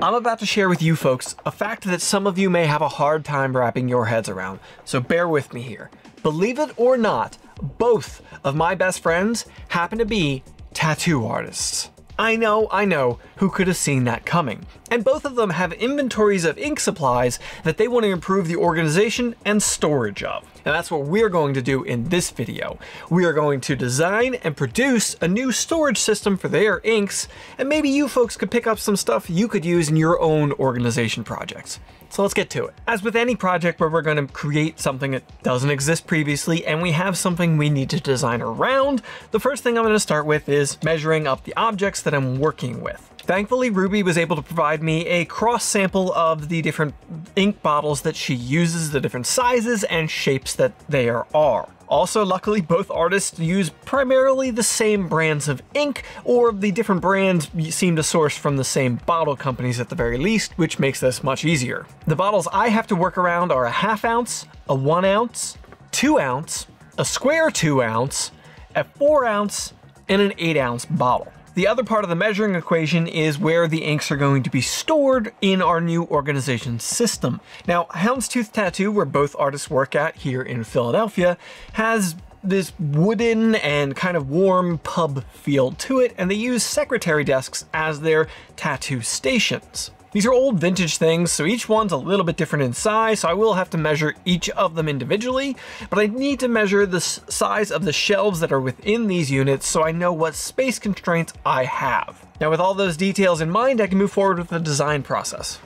I'm about to share with you folks a fact that some of you may have a hard time wrapping your heads around, so bear with me here. Believe it or not, both of my best friends happen to be tattoo artists. I know, I know, who could have seen that coming? And both of them have inventories of ink supplies that they want to improve the organization and storage of. And that's what we're going to do in this video. We are going to design and produce a new storage system for their inks, and maybe you folks could pick up some stuff you could use in your own organization projects. So let's get to it. As with any project where we're going to create something that doesn't exist previously and we have something we need to design around, the first thing I'm going to start with is measuring up the objects that I'm working with. Thankfully, Ruby was able to provide me a cross sample of the different ink bottles that she uses, the different sizes and shapes that there are. Also, luckily, both artists use primarily the same brands of ink, or the different brands seem to source from the same bottle companies at the very least, which makes this much easier. The bottles I have to work around are a half ounce, a one ounce, two ounce, a square two ounce, a four ounce, and an eight ounce bottle. The other part of the measuring equation is where the inks are going to be stored in our new organization system. Now, Houndstooth Tattoo, where both artists work at here in Philadelphia, has this wooden and kind of warm pub feel to it, and they use secretary desks as their tattoo stations. These are old vintage things, so each one's a little bit different in size, so I will have to measure each of them individually, but I need to measure the size of the shelves that are within these units so I know what space constraints I have. Now with all those details in mind, I can move forward with the design process.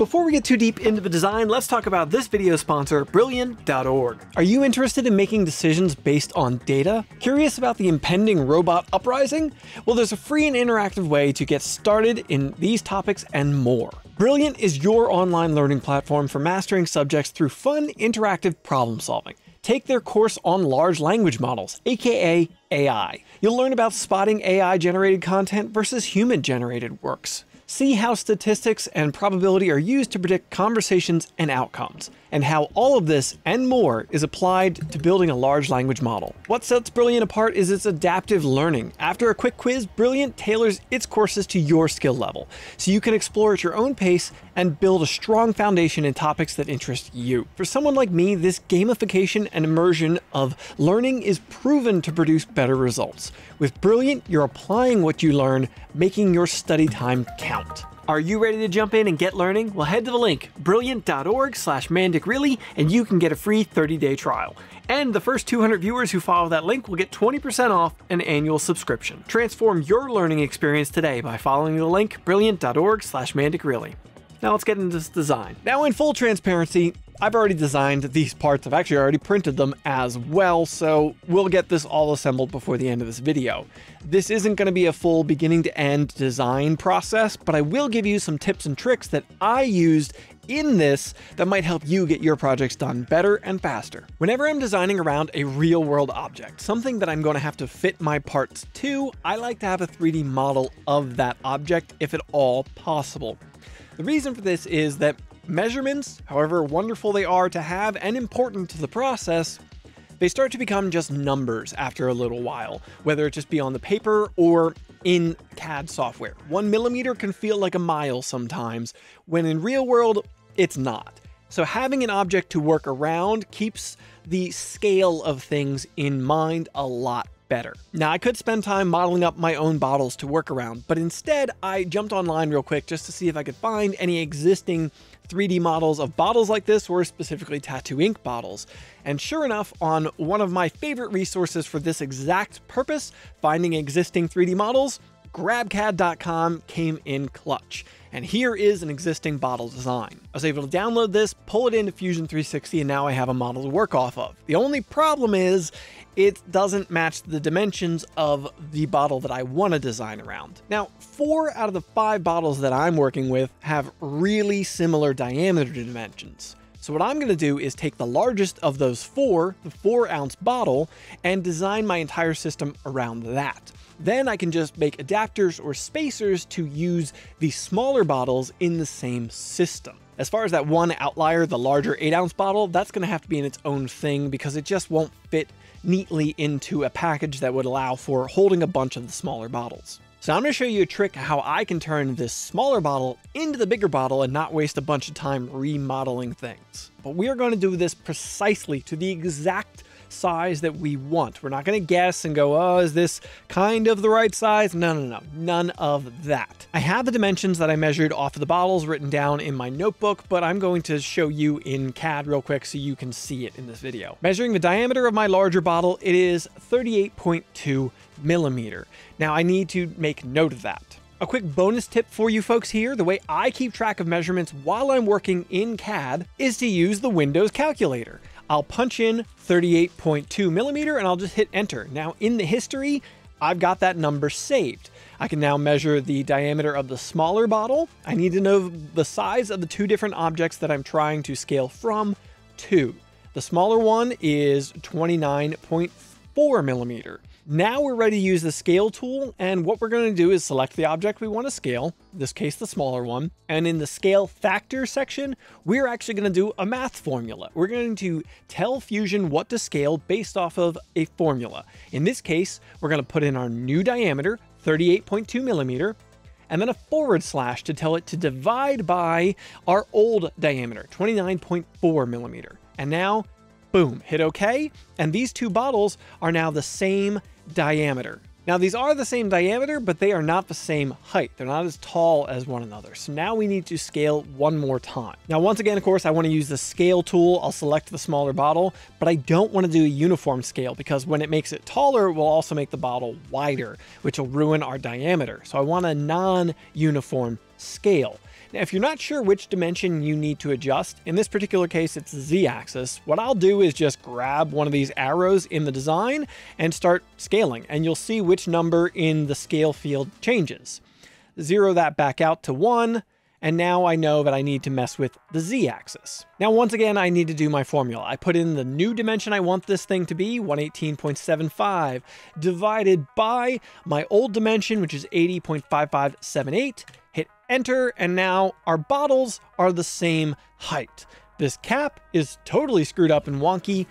Before we get too deep into the design, let's talk about this video sponsor, Brilliant.org. Are you interested in making decisions based on data? Curious about the impending robot uprising? Well, there's a free and interactive way to get started in these topics and more. Brilliant is your online learning platform for mastering subjects through fun, interactive problem solving. Take their course on large language models, aka AI. You'll learn about spotting AI generated content versus human generated works. See how statistics and probability are used to predict conversations and outcomes, and how all of this and more is applied to building a large language model. What sets Brilliant apart is its adaptive learning. After a quick quiz, Brilliant tailors its courses to your skill level, so you can explore at your own pace and build a strong foundation in topics that interest you. For someone like me, this gamification and immersion of learning is proven to produce better results. With Brilliant, you're applying what you learn, making your study time count. Are you ready to jump in and get learning? Well, head to the link, brilliant.org slash mandicreally, and you can get a free 30-day trial. And the first 200 viewers who follow that link will get 20% off an annual subscription. Transform your learning experience today by following the link, brilliant.org slash mandicreally. Now let's get into this design. Now in full transparency, I've already designed these parts. I've actually already printed them as well, so we'll get this all assembled before the end of this video. This isn't going to be a full beginning to end design process, but I will give you some tips and tricks that I used in this that might help you get your projects done better and faster. Whenever I'm designing around a real world object, something that I'm going to have to fit my parts to, I like to have a 3D model of that object if at all possible. The reason for this is that measurements, however wonderful they are to have and important to the process, they start to become just numbers after a little while, whether it just be on the paper or in CAD software. One millimeter can feel like a mile sometimes, when in real world, it's not. So having an object to work around keeps the scale of things in mind a lot better. Now, I could spend time modeling up my own bottles to work around, but instead I jumped online real quick just to see if I could find any existing 3D models of bottles like this, or specifically tattoo ink bottles. And sure enough, on one of my favorite resources for this exact purpose, finding existing 3D models, grabcad.com came in clutch. And here is an existing bottle design. I was able to download this, pull it into Fusion 360, and now I have a model to work off of. The only problem is it doesn't match the dimensions of the bottle that I want to design around. Now, four out of the five bottles that I'm working with have really similar diameter dimensions. So what I'm going to do is take the largest of those four, the four ounce bottle, and design my entire system around that. Then I can just make adapters or spacers to use the smaller bottles in the same system. As far as that one outlier, the larger 8 ounce bottle, that's going to have to be in its own thing because it just won't fit neatly into a package that would allow for holding a bunch of the smaller bottles. So I'm going to show you a trick how I can turn this smaller bottle into the bigger bottle and not waste a bunch of time remodeling things. But we are going to do this precisely to the exact size that we want. We're not going to guess and go, oh, is this kind of the right size? No, no, no, none of that. I have the dimensions that I measured off of the bottles written down in my notebook, but I'm going to show you in CAD real quick so you can see it in this video. Measuring the diameter of my larger bottle, it is 38.2 millimeter. Now I need to make note of that. A quick bonus tip for you folks here, the way I keep track of measurements while I'm working in CAD is to use the Windows calculator. I'll punch in 38.2 millimeter and I'll just hit enter. Now in the history, I've got that number saved. I can now measure the diameter of the smaller bottle. I need to know the size of the two different objects that I'm trying to scale from to. The smaller one is 29.4 millimeter. Now we're ready to use the scale tool, and what we're going to do is select the object we want to scale, in this case the smaller one, and in the scale factor section, we're actually going to do a math formula. We're going to tell Fusion what to scale based off of a formula. In this case, we're going to put in our new diameter, 38.2 millimeter, and then a forward slash to tell it to divide by our old diameter, 29.4 millimeter. And now Boom, hit OK, and these two bottles are now the same diameter. Now these are the same diameter, but they are not the same height. They're not as tall as one another. So now we need to scale one more time. Now once again, of course, I want to use the scale tool. I'll select the smaller bottle, but I don't want to do a uniform scale because when it makes it taller, it will also make the bottle wider, which will ruin our diameter. So I want a non-uniform scale. Now, if you're not sure which dimension you need to adjust, in this particular case, it's the z-axis, what I'll do is just grab one of these arrows in the design and start scaling, and you'll see which number in the scale field changes. Zero that back out to one, and now I know that I need to mess with the z-axis. Now, once again, I need to do my formula. I put in the new dimension I want this thing to be, 118.75, divided by my old dimension, which is 80.5578, hit enter, and now our bottles are the same height. This cap is totally screwed up and wonky.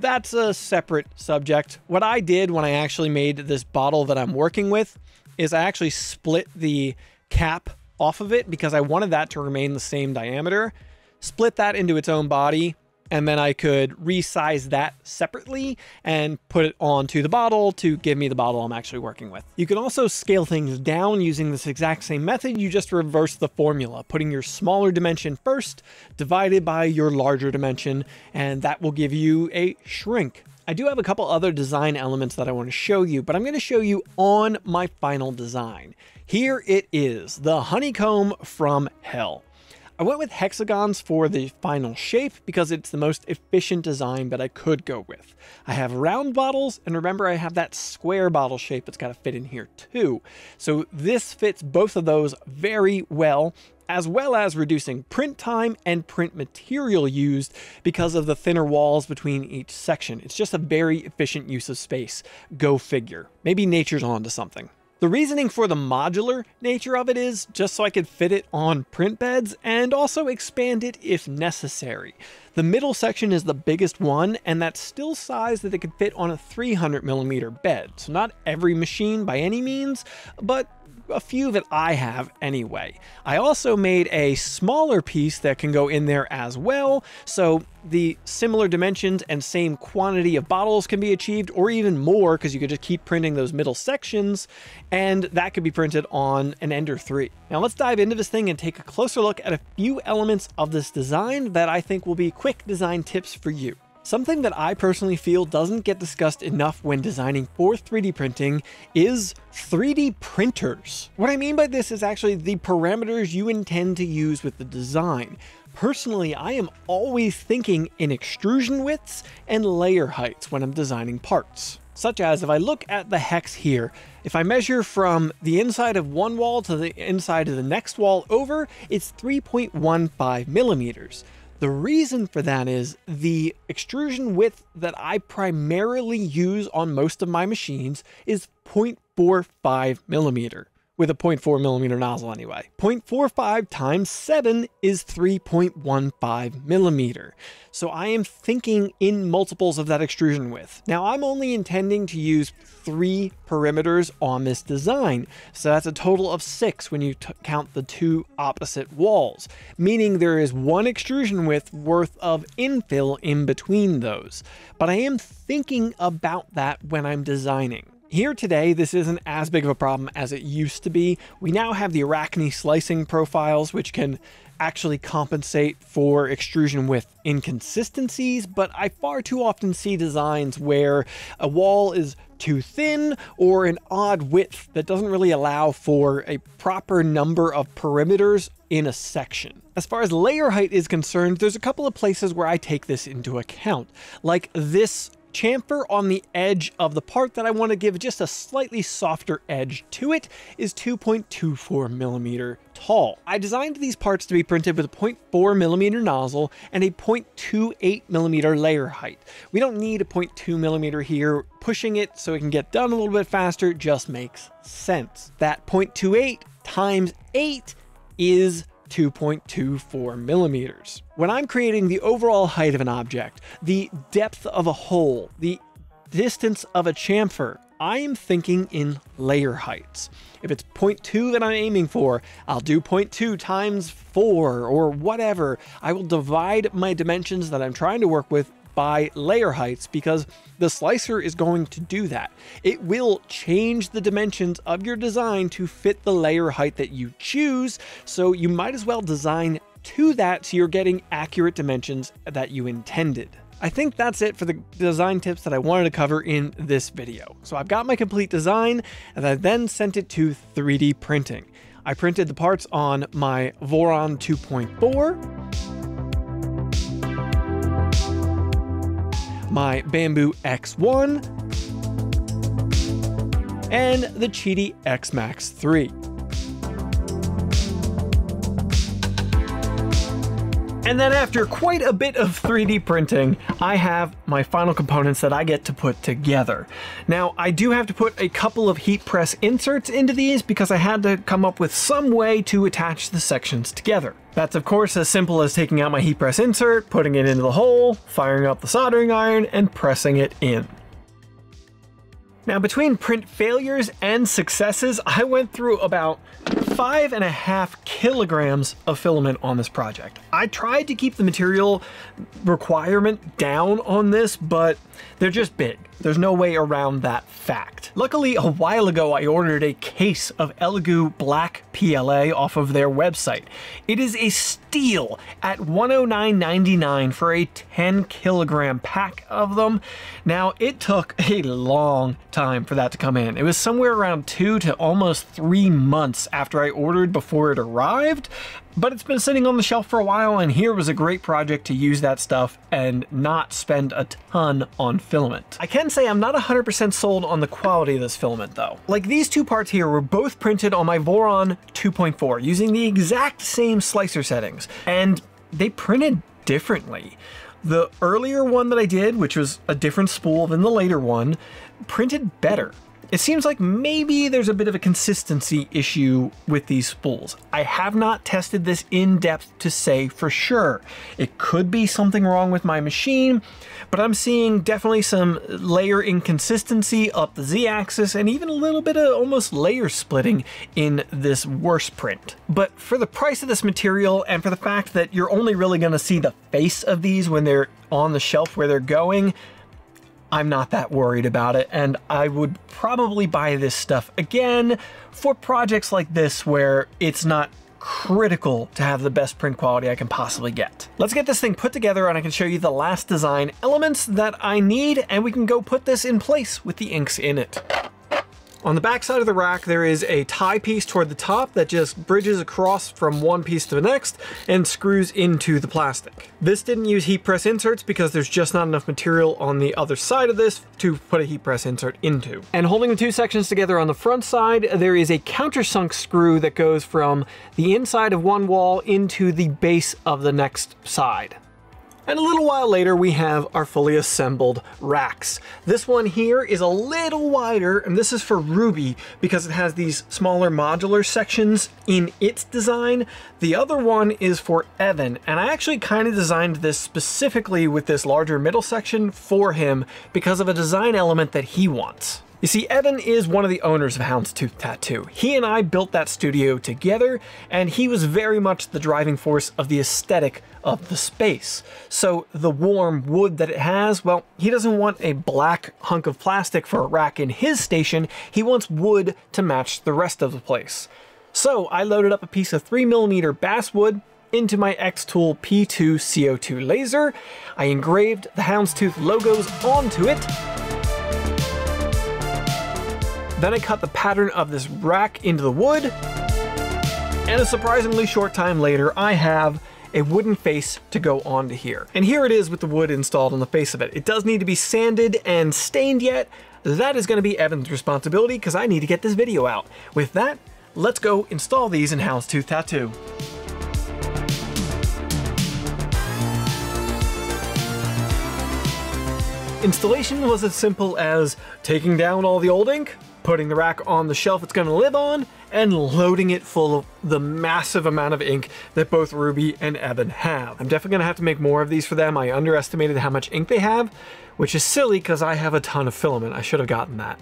That's a separate subject. What I did when I actually made this bottle that I'm working with is I actually split the cap off of it because I wanted that to remain the same diameter, split that into its own body, and then I could resize that separately and put it onto the bottle to give me the bottle I'm actually working with. You can also scale things down using this exact same method, you just reverse the formula, putting your smaller dimension first, divided by your larger dimension, and that will give you a shrink. I do have a couple other design elements that I want to show you, but I'm going to show you on my final design. Here it is, the honeycomb from hell. I went with hexagons for the final shape because it's the most efficient design that I could go with. I have round bottles, and remember I have that square bottle shape that's got to fit in here too. So this fits both of those very well, as well as reducing print time and print material used because of the thinner walls between each section. It's just a very efficient use of space. Go figure. Maybe nature's onto something. The reasoning for the modular nature of it is just so I could fit it on print beds and also expand it if necessary. The middle section is the biggest one, and that's still size that it could fit on a 300 millimeter bed. So not every machine by any means, but a few that I have anyway. I also made a smaller piece that can go in there as well, so the similar dimensions and same quantity of bottles can be achieved, or even more, because you could just keep printing those middle sections, and that could be printed on an Ender 3. Now let's dive into this thing and take a closer look at a few elements of this design that I think will be quick design tips for you. Something that I personally feel doesn't get discussed enough when designing for 3D printing is 3D printers. What I mean by this is actually the parameters you intend to use with the design. Personally, I am always thinking in extrusion widths and layer heights when I'm designing parts. Such as if I look at the hex here, if I measure from the inside of one wall to the inside of the next wall over, it's 3.15 millimeters. The reason for that is the extrusion width that I primarily use on most of my machines is 0.45 millimeter. With a 0.4 millimeter nozzle anyway. 0.45 times 7 is 3.15 millimeter. So I am thinking in multiples of that extrusion width. Now I'm only intending to use three perimeters on this design. So that's a total of six when you count the two opposite walls, meaning there is one extrusion width worth of infill in between those. But I am thinking about that when I'm designing. Here today, this isn't as big of a problem as it used to be. We now have the Arachne slicing profiles, which can actually compensate for extrusion width inconsistencies, but I far too often see designs where a wall is too thin or an odd width that doesn't really allow for a proper number of perimeters in a section. As far as layer height is concerned, there's a couple of places where I take this into account, like this chamfer on the edge of the part that I want to give just a slightly softer edge to it is 2.24 millimeter tall. I designed these parts to be printed with a 0.4 millimeter nozzle and a 0.28 millimeter layer height. We don't need a 0.2 millimeter here. Pushing it so it can get done a little bit faster just makes sense. That 0.28 times 8 is 2.24 millimeters. When I'm creating the overall height of an object, the depth of a hole, the distance of a chamfer, I am thinking in layer heights. If it's 0.2 that I'm aiming for, I'll do 0.2 times 4 or whatever. I will divide my dimensions that I'm trying to work with by layer heights because the slicer is going to do that. It will change the dimensions of your design to fit the layer height that you choose, so you might as well design to that so you're getting accurate dimensions that you intended. I think that's it for the design tips that I wanted to cover in this video. So I've got my complete design and I then sent it to 3D printing. I printed the parts on my Voron 2.4 my Bambu X1, and the Qidi X Max 3. And then after quite a bit of 3D printing, I have my final components that I get to put together. Now, I do have to put a couple of heat press inserts into these because I had to come up with some way to attach the sections together. That's of course as simple as taking out my heat press insert, putting it into the hole, firing up the soldering iron, and pressing it in. Now between print failures and successes, I went through about five and a half kilograms of filament on this project. I tried to keep the material requirement down on this, but they're just big. There's no way around that fact. Luckily, a while ago, I ordered a case of Elegoo Black PLA off of their website. It is a steal at $109.99 for a 10 kilogram pack of them. Now, it took a long time for that to come in. It was somewhere around two to almost three months after I ordered before it arrived, but it's been sitting on the shelf for a while and here was a great project to use that stuff and not spend a ton on filament. I can say I'm not 100% sold on the quality of this filament though. Like these two parts here were both printed on my Voron 2.4 using the exact same slicer settings and they printed differently. The earlier one that I did, which was a different spool than the later one, printed better. It seems like maybe there's a bit of a consistency issue with these spools. I have not tested this in depth to say for sure. It could be something wrong with my machine, but I'm seeing definitely some layer inconsistency up the z-axis and even a little bit of almost layer splitting in this worse print. But for the price of this material and for the fact that you're only really gonna see the face of these when they're on the shelf where they're going, I'm not that worried about it, and I would probably buy this stuff again for projects like this where it's not critical to have the best print quality I can possibly get. Let's get this thing put together and I can show you the last design elements that I need and we can go put this in place with the inks in it. On the back side of the rack, there is a tie piece toward the top that just bridges across from one piece to the next and screws into the plastic. This didn't use heat press inserts because there's just not enough material on the other side of this to put a heat press insert into. And holding the two sections together on the front side, there is a countersunk screw that goes from the inside of one wall into the base of the next side. And a little while later, we have our fully assembled racks. This one here is a little wider, and this is for Ruby because it has these smaller modular sections in its design. The other one is for Evan, and I actually kind of designed this specifically with this larger middle section for him because of a design element that he wants. You see, Evan is one of the owners of Houndstooth Tattoo. He and I built that studio together, and he was very much the driving force of the aesthetic of the space. So the warm wood that it has, well, he doesn't want a black hunk of plastic for a rack in his station, he wants wood to match the rest of the place. So I loaded up a piece of 3mm basswood, into my Xtool P2 CO2 laser. I engraved the Houndstooth logos onto it, then I cut the pattern of this rack into the wood, and a surprisingly short time later, I have a wooden face to go onto here. And here it is with the wood installed on the face of it. It does need to be sanded and stained yet. That is gonna be Evan's responsibility because I need to get this video out. With that, let's go install these in Houndstooth Tattoo. Installation was as simple as taking down all the old ink, putting the rack on the shelf it's going to live on, and loading it full of the massive amount of ink that both Ruby and Evan have. I'm definitely to have to make more of these for them. I underestimated how much ink they have, which is silly because I have a ton of filament. I should have gotten that.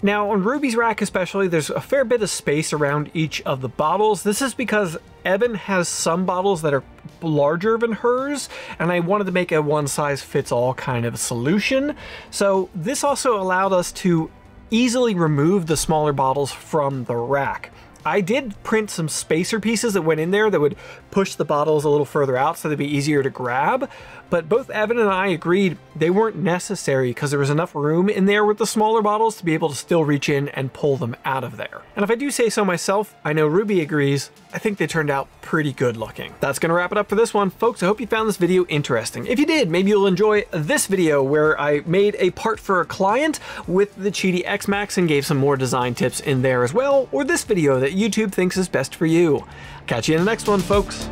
Now on Ruby's rack especially, there's a fair bit of space around each of the bottles. This is because Evan has some bottles that are larger than hers, and I wanted to make a one size fits all kind of solution. So this also allowed us to easily remove the smaller bottles from the rack. I did print some spacer pieces that went in there that would push the bottles a little further out so they'd be easier to grab, but both Evan and I agreed they weren't necessary because there was enough room in there with the smaller bottles to be able to still reach in and pull them out of there. And if I do say so myself, I know Ruby agrees, I think they turned out pretty good looking. That's gonna wrap it up for this one. Folks, I hope you found this video interesting. If you did, maybe you'll enjoy this video where I made a part for a client with the Qidi X-Max and gave some more design tips in there as well, or this video that YouTube thinks is best for you. Catch you in the next one, folks.